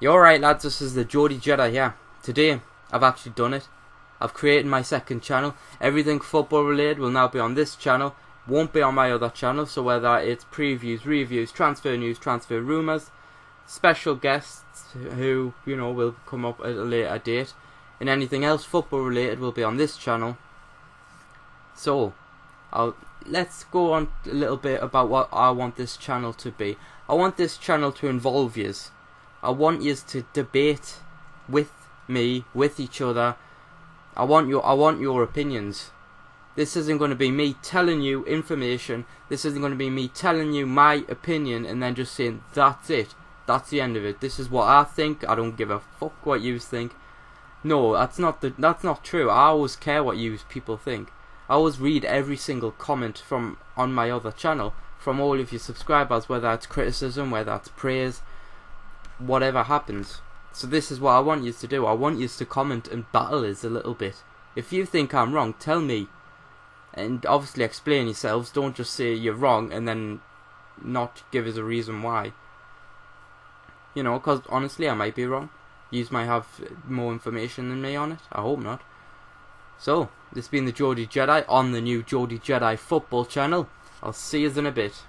You alright lads, this is the Geordie Jedi here. Today, I've actually done it. I've created my second channel. Everything football related will now be on this channel. Won't be on my other channel, so whether it's previews, reviews, transfer news, transfer rumours, special guests who, you know, will come up at a later date, and anything else football related will be on this channel. So, I'll let's go on a little bit about what I want this channel to be. I want this channel to involve yous. I want you to debate with me, with each other. I want your I want your opinions. This isn't going to be me telling you information. This isn't going to be me telling you my opinion and then just saying that's it. That's the end of it. This is what I think. I don't give a fuck what you think. No, that's not the that's not true. I always care what you people think. I always read every single comment from on my other channel from all of your subscribers, whether it's criticism, whether it's praise whatever happens. So this is what I want you to do. I want you to comment and battle us a little bit. If you think I'm wrong, tell me. And obviously explain yourselves. Don't just say you're wrong and then not give us a reason why. You know, because honestly, I might be wrong. You might have more information than me on it. I hope not. So, this has been the Geordie Jedi on the new Geordie Jedi football channel. I'll see you in a bit.